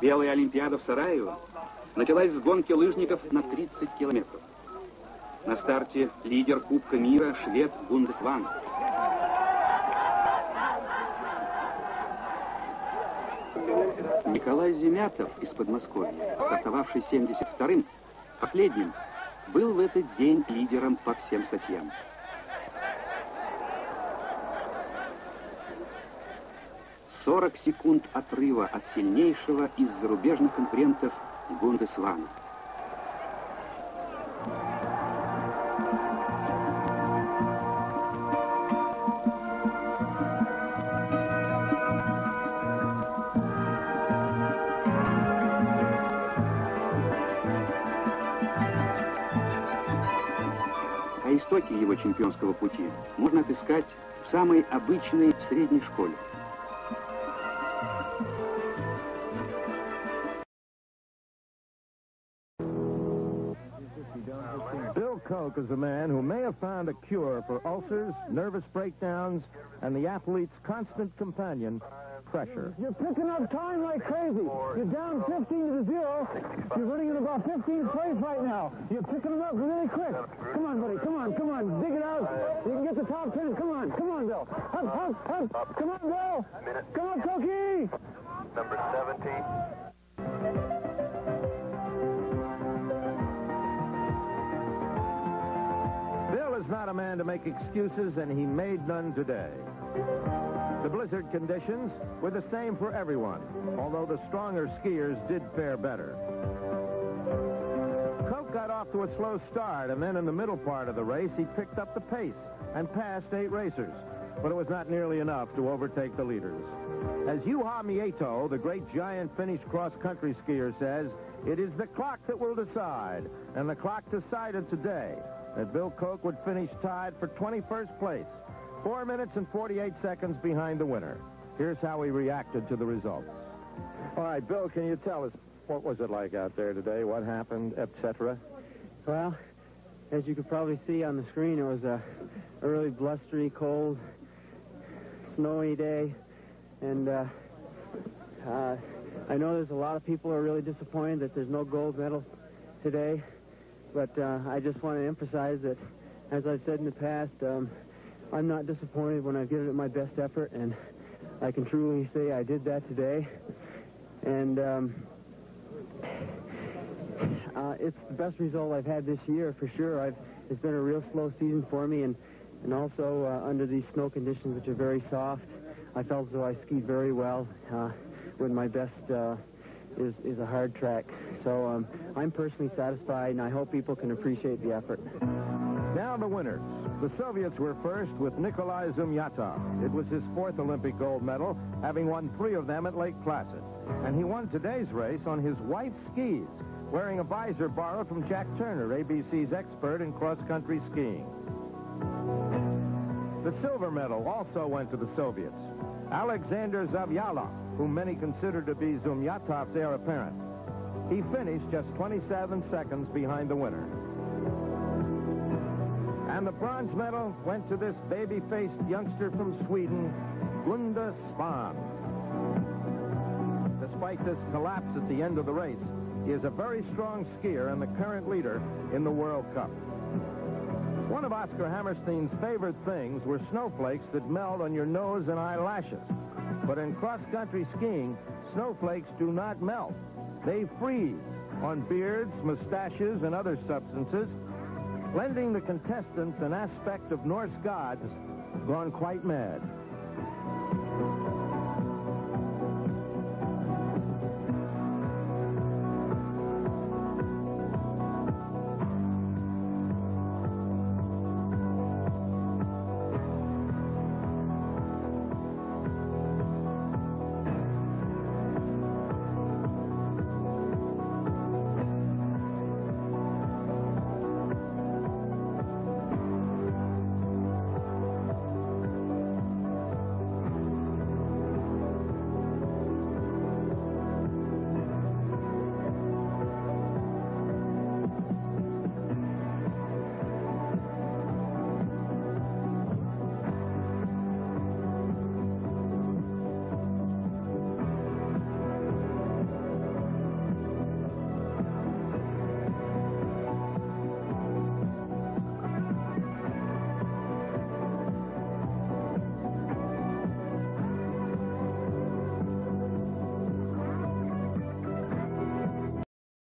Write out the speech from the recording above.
Белая Олимпиада в Сараево началась с гонки лыжников на 30 километров. На старте лидер Кубка мира швед Бундесван. Николай Земятов из Подмосковья, стартовавший 72-м, последним, был в этот день лидером по всем статьям. Сорок секунд отрыва от сильнейшего из зарубежных конкурентов Бундесвана. А истоки его чемпионского пути можно отыскать в самой обычной средней школе. Koch is a man who may have found a cure for ulcers, nervous breakdowns, and the athlete's constant companion, pressure. You're picking up time like crazy. You're down 15 to 0. You're running in about 15th place right now. You're picking them up really quick. Come on, buddy. Come on, come on. Dig it out. You can get the top 10. Come on. Come on, Bill. Up, up, up. Come on, Bill. Come on, Cookie. Number 17. To make excuses, and he made none today. The blizzard conditions were the same for everyone, although the stronger skiers did fare better. Koch got off to a slow start, and then in the middle part of the race, he picked up the pace and passed eight racers. But it was not nearly enough to overtake the leaders. As Juha Mieto, the great giant Finnish cross-country skier, says, it is the clock that will decide. And the clock decided today that Bill Koch would finish tied for 21st place, 4 minutes and 48 seconds behind the winner. Here's how he reacted to the results. All right, Bill, can you tell us what was it like out there today? What happened, etc.? Well, as you could probably see on the screen, it was a really blustery, cold, snowy day, and uh, uh, I know there's a lot of people who are really disappointed that there's no gold medal today, but uh, I just want to emphasize that, as I've said in the past, um, I'm not disappointed when I've given it my best effort, and I can truly say I did that today. And um, uh, it's the best result I've had this year for sure. I've, it's been a real slow season for me, and and also uh, under these snow conditions, which are very soft, I felt as though I skied very well. Uh, when my best uh, is is a hard track, so um, I'm personally satisfied, and I hope people can appreciate the effort. Now the winners. The Soviets were first with Nikolai Zimyatov. It was his fourth Olympic gold medal, having won three of them at Lake Placid. And he won today's race on his white skis, wearing a visor borrowed from Jack Turner, ABC's expert in cross-country skiing. The silver medal also went to the Soviets. Alexander Zavyala, whom many consider to be Zimyatov's heir apparent. He finished just 27 seconds behind the winner. And the bronze medal went to this baby-faced youngster from Sweden, Gunde Svan. Despite this collapse at the end of the race, he is a very strong skier and the current leader in the World Cup. One of Oscar Hammerstein's favorite things were snowflakes that melt on your nose and eyelashes. But in cross-country skiing, snowflakes do not melt. They freeze on beards, mustaches, and other substances, lending the contestants an aspect of Norse gods gone quite mad.